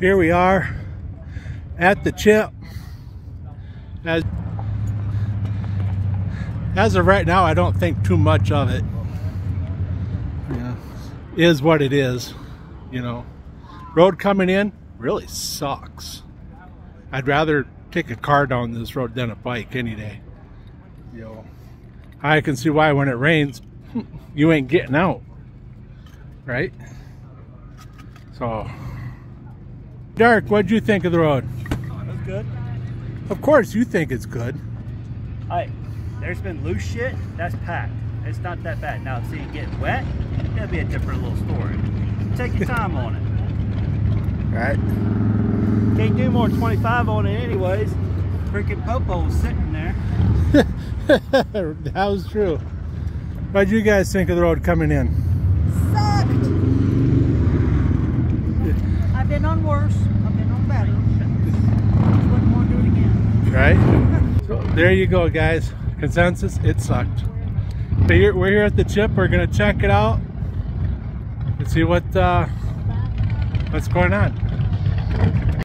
here we are at the chip. As, as of right now, I don't think too much of it. Yeah, is what it is, you know. Road coming in really sucks. I'd rather take a car down this road than a bike any day. You know, I can see why when it rains, you ain't getting out, right? So, Dark, what'd you think of the road? That's good. Of course, you think it's good. Hey, there's been loose shit. That's packed. It's not that bad. Now, see it getting wet, that'll be a different little story. Take your time on it. Right. Can't do more than 25 on it anyways. Freaking Popo was sitting there. that was true. What'd you guys think of the road coming in? Sucked. Been on worse. I've been on better. Wouldn't want to do it again. Right? So there you go, guys. Consensus, it sucked. But here, we're here at the chip. We're gonna check it out and see what uh, what's going on.